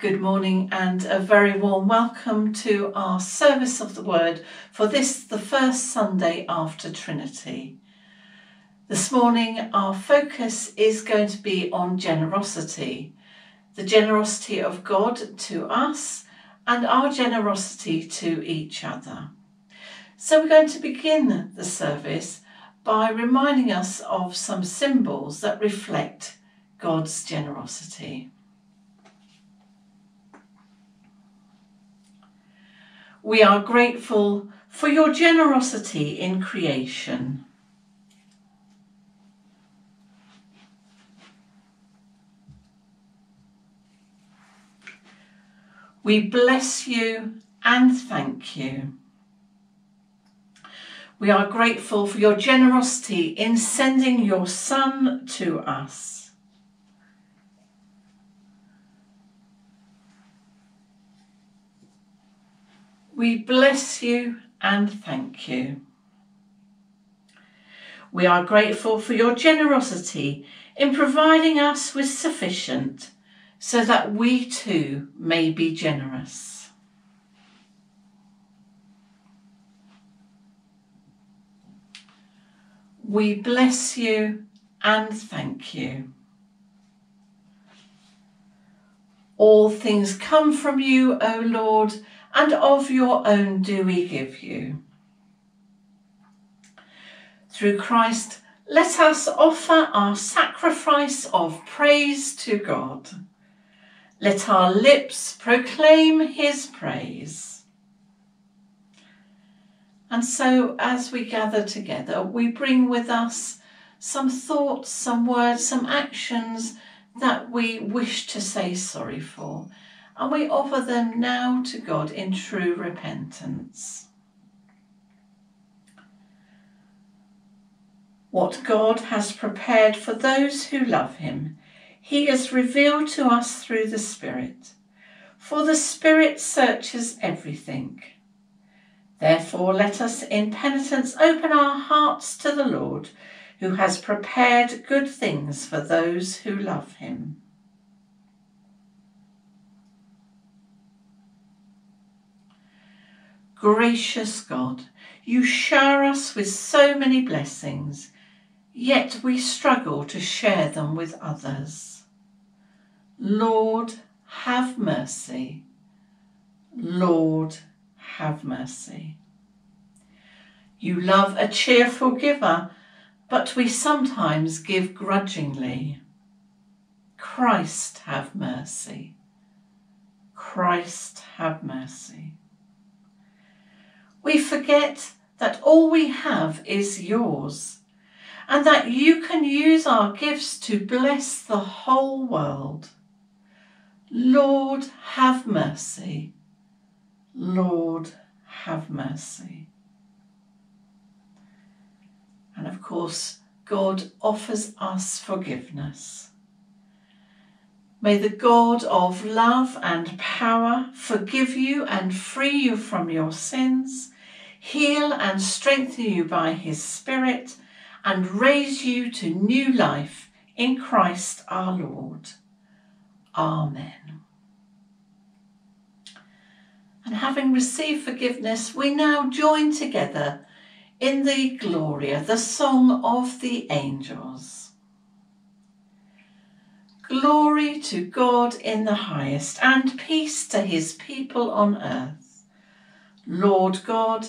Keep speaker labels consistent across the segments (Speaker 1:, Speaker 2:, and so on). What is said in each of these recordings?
Speaker 1: Good morning and a very warm welcome to our service of the word for this, the first Sunday after Trinity. This morning, our focus is going to be on generosity the generosity of God to us and our generosity to each other. So, we're going to begin the service by reminding us of some symbols that reflect God's generosity. We are grateful for your generosity in creation. We bless you and thank you. We are grateful for your generosity in sending your Son to us. We bless you and thank you. We are grateful for your generosity in providing us with sufficient so that we too may be generous. We bless you and thank you. All things come from you, O Lord, and of your own do we give you. Through Christ, let us offer our sacrifice of praise to God. Let our lips proclaim his praise. And so, as we gather together, we bring with us some thoughts, some words, some actions that we wish to say sorry for, and we offer them now to God in true repentance. What God has prepared for those who love him he is revealed to us through the Spirit. For the Spirit searches everything. Therefore, let us in penitence open our hearts to the Lord, who has prepared good things for those who love him. Gracious God, you shower us with so many blessings, yet we struggle to share them with others. Lord, have mercy. Lord, have mercy. You love a cheerful giver, but we sometimes give grudgingly. Christ, have mercy. Christ, have mercy. We forget that all we have is yours and that you can use our gifts to bless the whole world. Lord, have mercy. Lord, have mercy. And of course, God offers us forgiveness. May the God of love and power forgive you and free you from your sins, heal and strengthen you by his Spirit, and raise you to new life in Christ our Lord. Amen. And having received forgiveness, we now join together in the Gloria, the song of the angels. Glory to God in the highest, and peace to his people on earth. Lord God,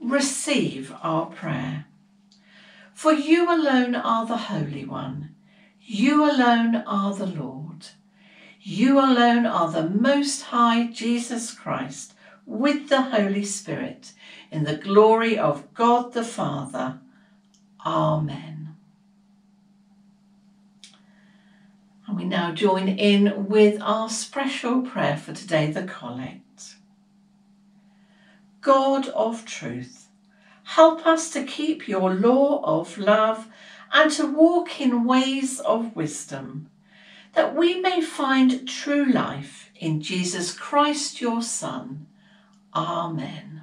Speaker 1: Receive our prayer. For you alone are the Holy One. You alone are the Lord. You alone are the Most High Jesus Christ with the Holy Spirit in the glory of God the Father. Amen. And we now join in with our special prayer for today, the Collect. God of truth, help us to keep your law of love and to walk in ways of wisdom, that we may find true life in Jesus Christ, your Son. Amen.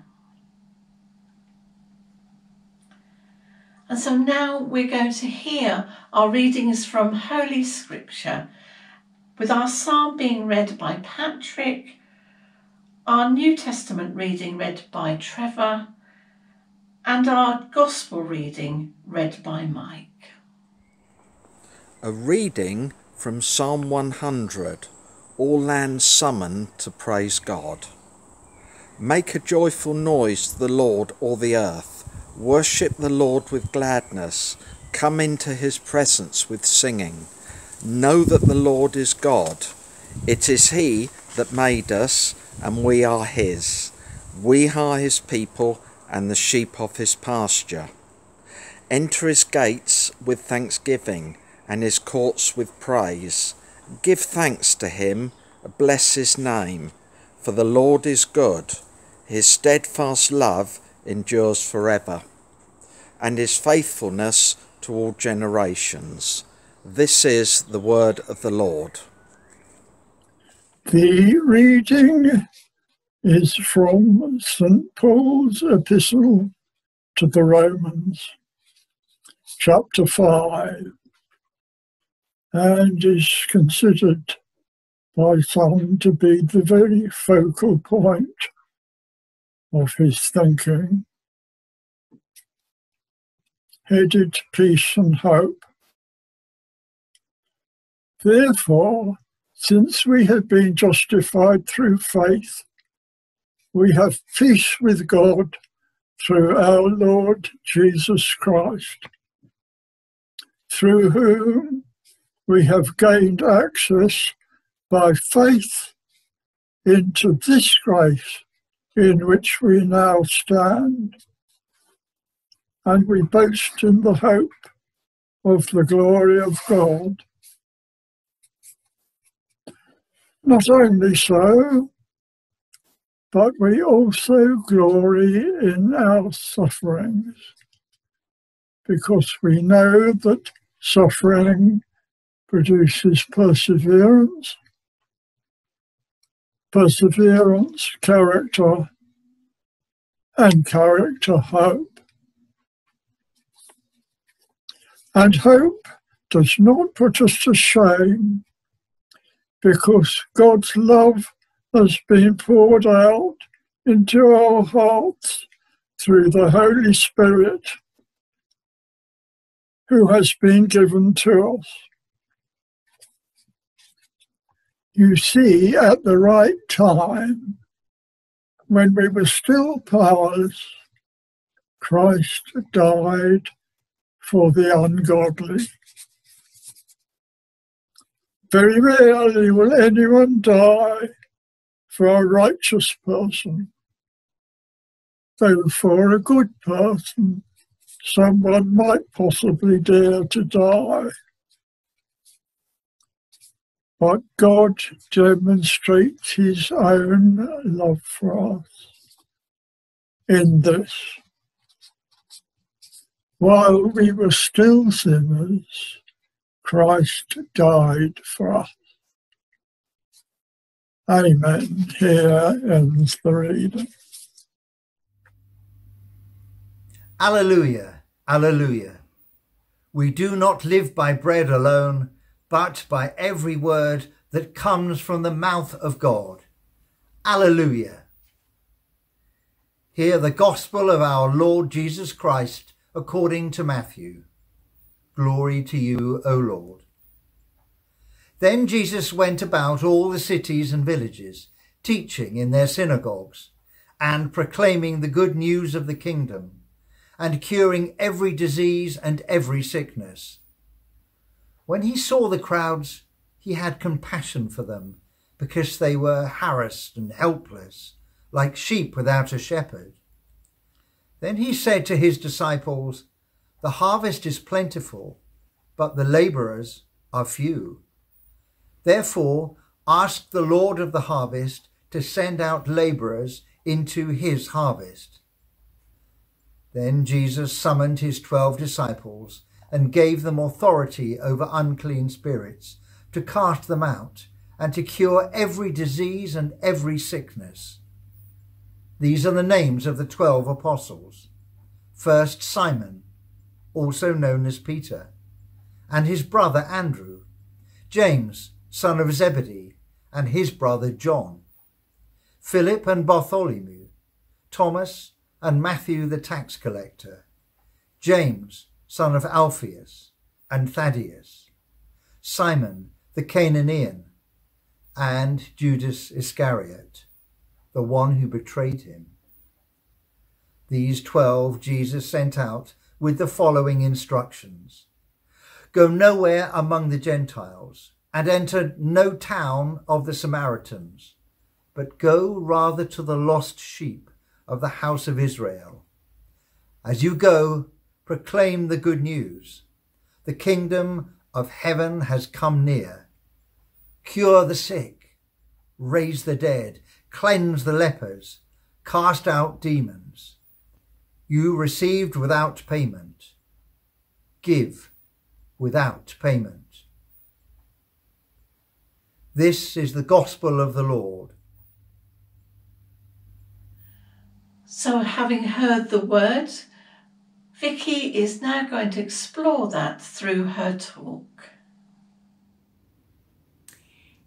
Speaker 1: And so now we're going to hear our readings from Holy Scripture, with our psalm being read by Patrick, our New Testament reading read by Trevor, and our Gospel reading read by Mike.
Speaker 2: A reading from Psalm 100 All lands summon to praise God. Make a joyful noise to the Lord, all the earth. Worship the Lord with gladness. Come into his presence with singing. Know that the Lord is God. It is he that made us, and we are his. We are his people and the sheep of his pasture. Enter his gates with thanksgiving and his courts with praise. Give thanks to him, bless his name, for the Lord is good. His steadfast love endures forever, and his faithfulness to all generations. This is the word of the Lord.
Speaker 3: The reading is from St. Paul's epistle to the Romans, chapter 5, and is considered by some to be the very focal point of his thinking, headed peace and hope. Therefore, since we have been justified through faith, we have peace with God through our Lord Jesus Christ, through whom we have gained access by faith into this grace in which we now stand. And we boast in the hope of the glory of God. Not only so, but we also glory in our sufferings, because we know that suffering produces perseverance, perseverance, character, and character, hope. And hope does not put us to shame because God's love has been poured out into our hearts through the Holy Spirit who has been given to us. You see, at the right time, when we were still powerless, Christ died for the ungodly. Very rarely will anyone die for a righteous person, though for a good person, someone might possibly dare to die. But God demonstrates his own love for us in this. While we were still sinners, Christ died for us. Amen. Here ends the reading.
Speaker 4: Alleluia, Alleluia. We do not live by bread alone, but by every word that comes from the mouth of God. Alleluia. Hear the gospel of our Lord Jesus Christ according to Matthew. Glory to you, O Lord. Then Jesus went about all the cities and villages, teaching in their synagogues, and proclaiming the good news of the kingdom, and curing every disease and every sickness. When he saw the crowds, he had compassion for them, because they were harassed and helpless, like sheep without a shepherd. Then he said to his disciples, The harvest is plentiful, but the labourers are few. Therefore, ask the Lord of the harvest to send out labourers into his harvest. Then Jesus summoned his twelve disciples and gave them authority over unclean spirits to cast them out and to cure every disease and every sickness. These are the names of the twelve apostles. First Simon, also known as Peter, and his brother Andrew, James, son of Zebedee, and his brother John, Philip and Bartholomew, Thomas and Matthew the tax collector, James, son of Alphaeus, and Thaddeus, Simon the Cananaean, and Judas Iscariot, the one who betrayed him. These twelve Jesus sent out with the following instructions. Go nowhere among the Gentiles, and enter no town of the Samaritans, but go rather to the lost sheep of the house of Israel. As you go, proclaim the good news. The kingdom of heaven has come near. Cure the sick, raise the dead, cleanse the lepers, cast out demons. You received without payment. Give without payment. This is the gospel of the Lord.
Speaker 1: So, having heard the word, Vicky is now going to explore that through her talk.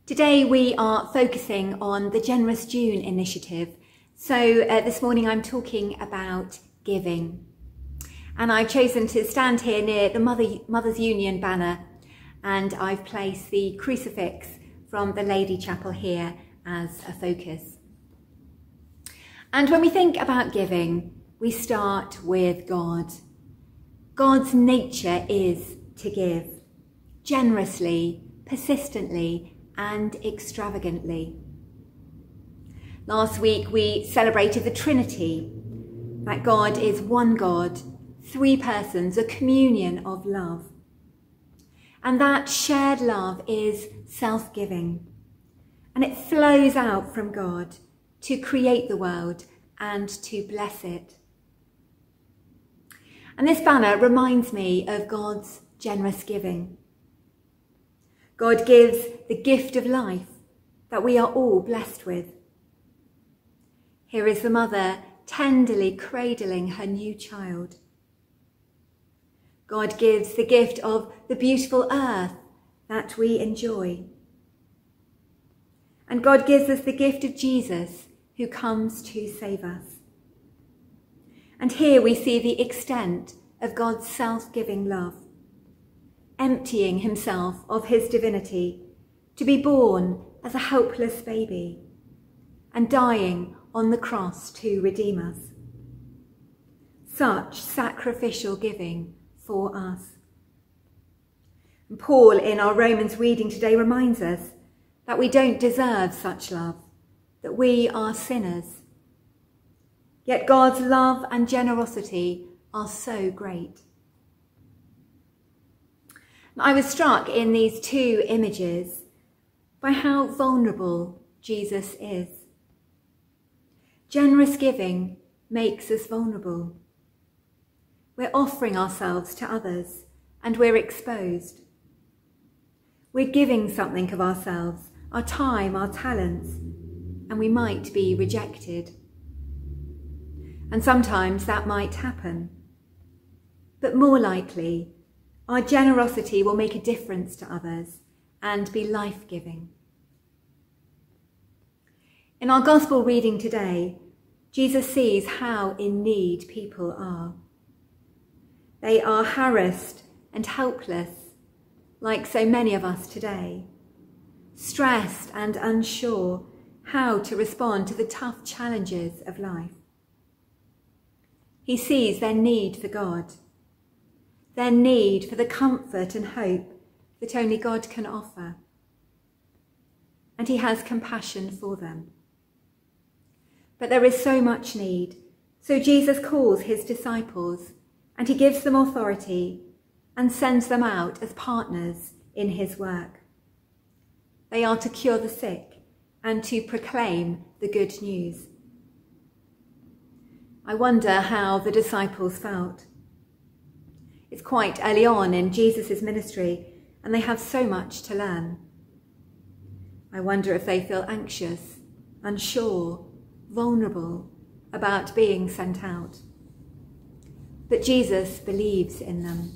Speaker 5: Today we are focusing on the Generous June initiative. So uh, this morning I'm talking about giving. And I've chosen to stand here near the Mother, Mothers Union banner and I've placed the crucifix from the Lady Chapel here as a focus. And when we think about giving, we start with God. God's nature is to give generously, persistently, and extravagantly. Last week we celebrated the Trinity, that God is one God, three persons, a communion of love. And that shared love is self giving, and it flows out from God to create the world and to bless it. And this banner reminds me of God's generous giving. God gives the gift of life that we are all blessed with. Here is the mother tenderly cradling her new child. God gives the gift of the beautiful earth that we enjoy. And God gives us the gift of Jesus who comes to save us. And here we see the extent of God's self-giving love, emptying himself of his divinity to be born as a helpless baby and dying on the cross to redeem us. Such sacrificial giving for us. And Paul, in our Romans reading today, reminds us that we don't deserve such love that we are sinners. Yet God's love and generosity are so great. I was struck in these two images by how vulnerable Jesus is. Generous giving makes us vulnerable. We're offering ourselves to others and we're exposed. We're giving something of ourselves, our time, our talents, and we might be rejected. And sometimes that might happen. But more likely, our generosity will make a difference to others and be life giving. In our Gospel reading today, Jesus sees how in need people are. They are harassed and helpless, like so many of us today, stressed and unsure how to respond to the tough challenges of life. He sees their need for God, their need for the comfort and hope that only God can offer. And he has compassion for them. But there is so much need. So Jesus calls his disciples and he gives them authority and sends them out as partners in his work. They are to cure the sick and to proclaim the good news. I wonder how the disciples felt. It's quite early on in Jesus' ministry, and they have so much to learn. I wonder if they feel anxious, unsure, vulnerable about being sent out. But Jesus believes in them.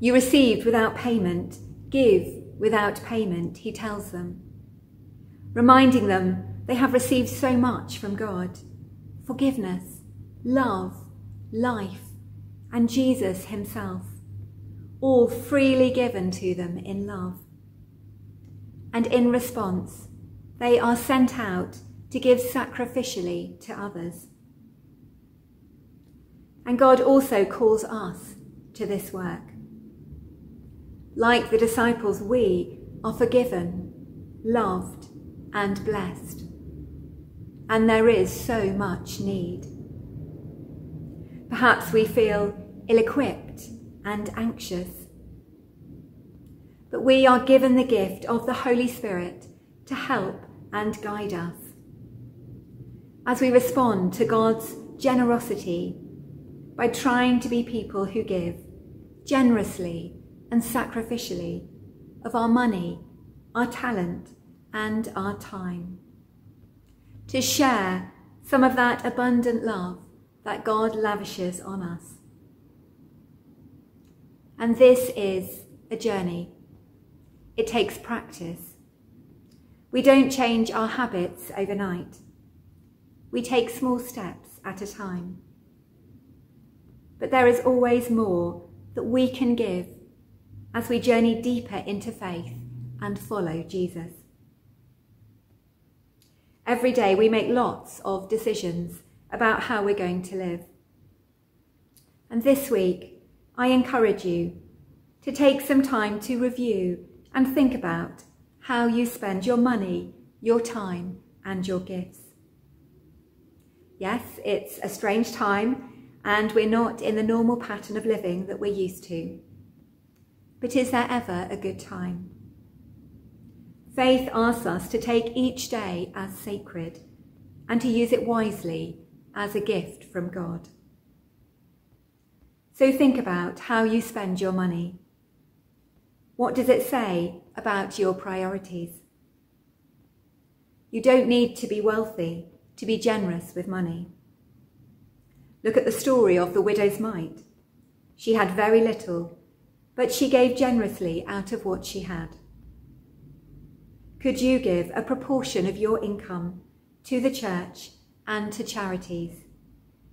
Speaker 5: You received without payment, give without payment, he tells them, reminding them they have received so much from God forgiveness, love, life, and Jesus himself, all freely given to them in love. And in response, they are sent out to give sacrificially to others. And God also calls us to this work. Like the disciples, we are forgiven, loved, and blessed. And there is so much need. Perhaps we feel ill equipped and anxious. But we are given the gift of the Holy Spirit to help and guide us. As we respond to God's generosity by trying to be people who give generously and sacrificially of our money, our talent, and our time. To share some of that abundant love that God lavishes on us. And this is a journey. It takes practice. We don't change our habits overnight. We take small steps at a time. But there is always more that we can give as we journey deeper into faith and follow Jesus. Every day we make lots of decisions about how we're going to live. And this week, I encourage you to take some time to review and think about how you spend your money, your time, and your gifts. Yes, it's a strange time, and we're not in the normal pattern of living that we're used to. But is there ever a good time? Faith asks us to take each day as sacred and to use it wisely as a gift from God. So think about how you spend your money. What does it say about your priorities? You don't need to be wealthy to be generous with money. Look at the story of the widow's mite. She had very little, but she gave generously out of what she had. Could you give a proportion of your income to the church and to charities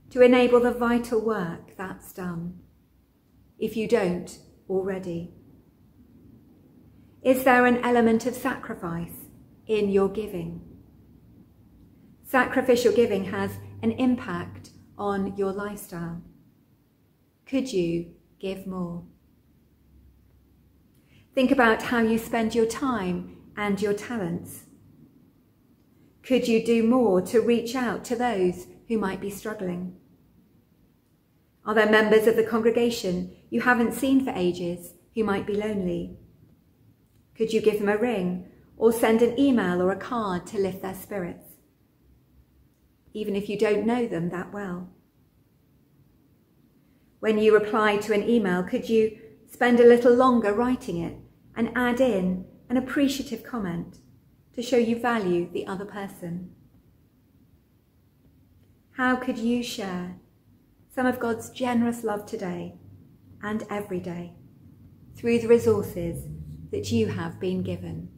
Speaker 5: to enable the vital work that's done, if you don't already? Is there an element of sacrifice in your giving? Sacrificial giving has an impact on your lifestyle. Could you give more? Think about how you spend your time and your talents. Could you do more to reach out to those who might be struggling? Are there members of the congregation you haven't seen for ages who might be lonely? Could you give them a ring or send an email or a card to lift their spirits? Even if you don't know them that well. When you reply to an email, could you spend a little longer writing it and add in an appreciative comment to show you value the other person? How could you share some of God's generous love today and every day through the resources that you have been given?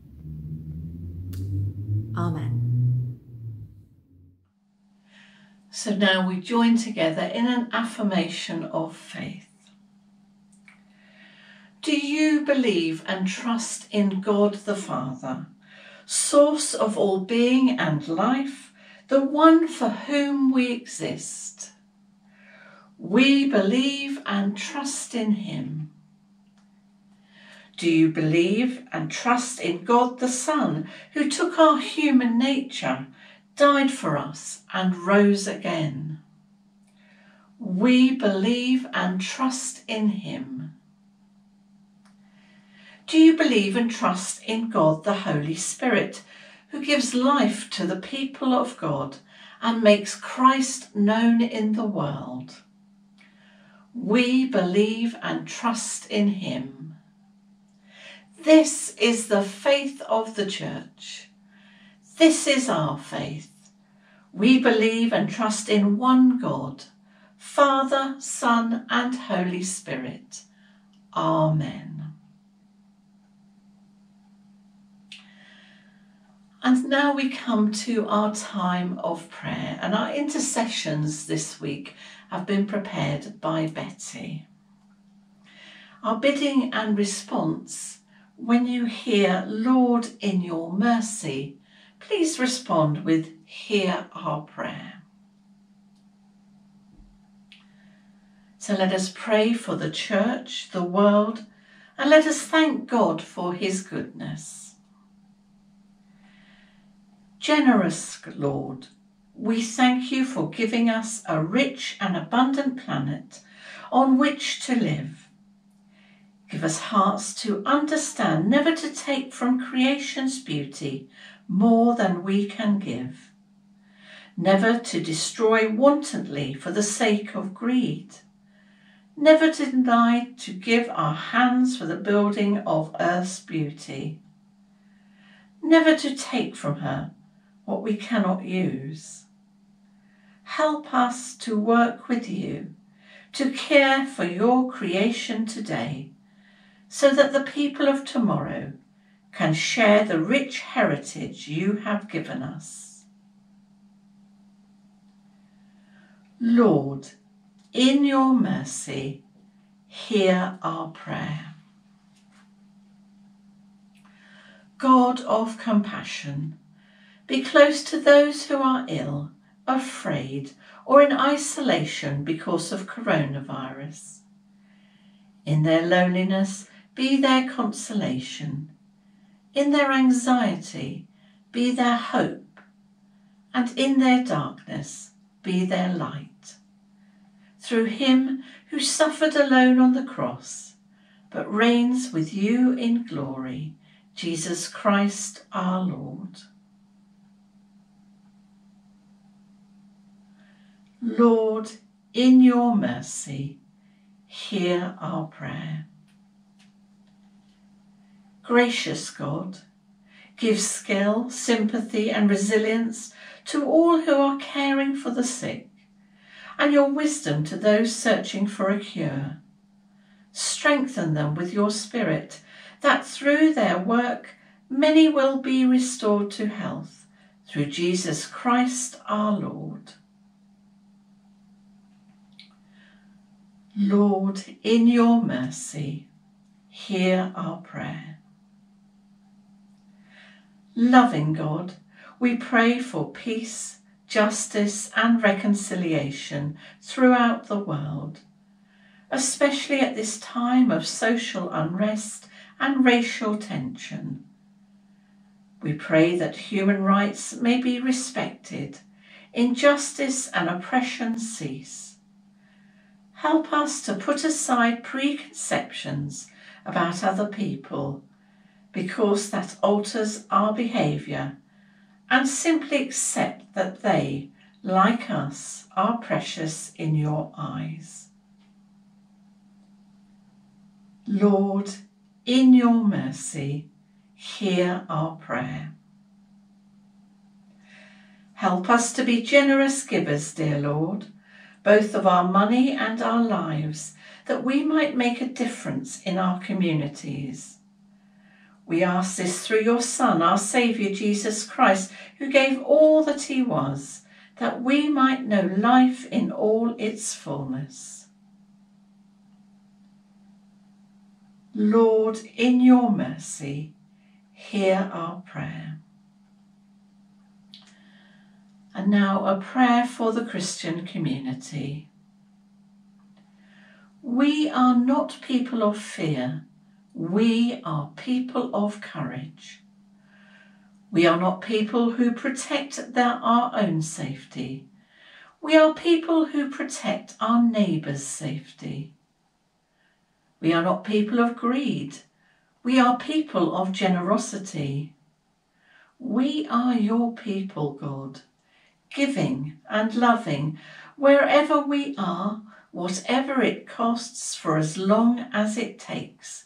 Speaker 5: Amen.
Speaker 1: So now we join together in an affirmation of faith. Do you believe and trust in God the Father, source of all being and life, the one for whom we exist? We believe and trust in him. Do you believe and trust in God the Son, who took our human nature, died for us, and rose again? We believe and trust in him. Do you believe and trust in God the Holy Spirit, who gives life to the people of God and makes Christ known in the world. We believe and trust in him. This is the faith of the church. This is our faith. We believe and trust in one God, Father, Son, and Holy Spirit. Amen. And now we come to our time of prayer, and our intercessions this week have been prepared by Betty. Our bidding and response when you hear, Lord, in your mercy, please respond with, Hear our prayer. So let us pray for the church, the world, and let us thank God for his goodness. Generous Lord, we thank you for giving us a rich and abundant planet on which to live. Give us hearts to understand, never to take from creation's beauty more than we can give. Never to destroy wantonly for the sake of greed. Never to deny to give our hands for the building of earth's beauty. Never to take from her what we cannot use. Help us to work with you, to care for your creation today, so that the people of tomorrow can share the rich heritage you have given us. Lord, in your mercy, hear our prayer. God of compassion, be close to those who are ill, afraid, or in isolation because of coronavirus. In their loneliness, be their consolation. In their anxiety, be their hope. And in their darkness, be their light. Through him who suffered alone on the cross, but reigns with you in glory, Jesus Christ our Lord. Lord, in your mercy, hear our prayer. Gracious God, give skill, sympathy, and resilience to all who are caring for the sick, and your wisdom to those searching for a cure. Strengthen them with your Spirit, that through their work many will be restored to health, through Jesus Christ our Lord. Lord, in your mercy, hear our prayer. Loving God, we pray for peace, justice, and reconciliation throughout the world, especially at this time of social unrest and racial tension. We pray that human rights may be respected, injustice and oppression cease Help us to put aside preconceptions about other people because that alters our behaviour and simply accept that they, like us, are precious in your eyes. Lord, in your mercy, hear our prayer. Help us to be generous givers, dear Lord, both of our money and our lives, that we might make a difference in our communities. We ask this through your Son, our Saviour Jesus Christ, who gave all that he was, that we might know life in all its fullness. Lord, in your mercy, hear our prayer. And now a prayer for the Christian community. We are not people of fear, we are people of courage. We are not people who protect their, our own safety. We are people who protect our neighbour's safety. We are not people of greed. We are people of generosity. We are your people, God giving and loving wherever we are, whatever it costs for as long as it takes,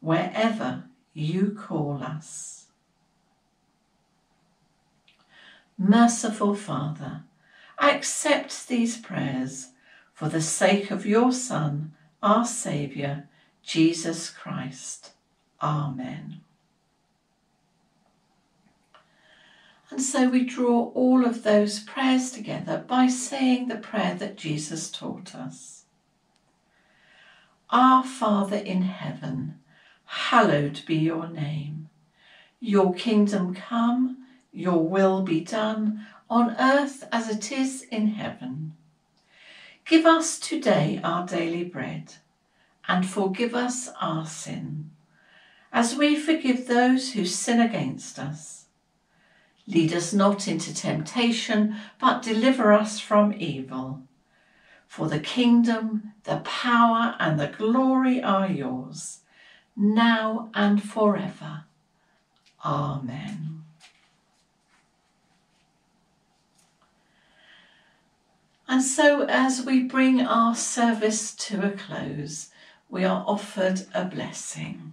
Speaker 1: wherever you call us. Merciful Father, accept these prayers for the sake of your Son, our Saviour, Jesus Christ. Amen. And so we draw all of those prayers together by saying the prayer that Jesus taught us. Our Father in heaven, hallowed be your name. Your kingdom come, your will be done on earth as it is in heaven. Give us today our daily bread and forgive us our sin, as we forgive those who sin against us. Lead us not into temptation, but deliver us from evil. For the kingdom, the power, and the glory are yours, now and forever. Amen. And so, as we bring our service to a close, we are offered a blessing.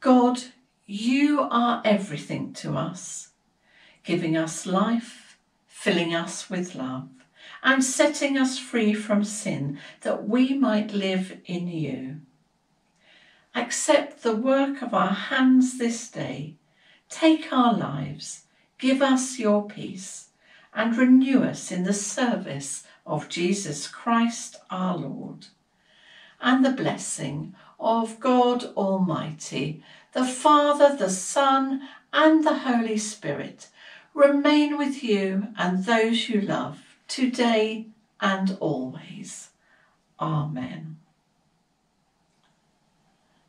Speaker 1: God, you are everything to us, giving us life, filling us with love, and setting us free from sin that we might live in you. Accept the work of our hands this day. Take our lives, give us your peace, and renew us in the service of Jesus Christ our Lord. And the blessing of God Almighty, the Father, the Son, and the Holy Spirit remain with you and those you love today and always. Amen.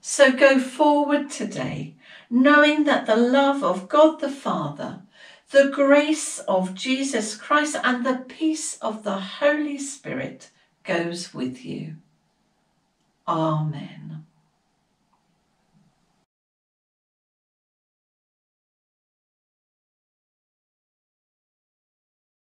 Speaker 1: So go forward today, knowing that the love of God the Father, the grace of Jesus Christ, and the peace of the Holy Spirit goes with you. Amen.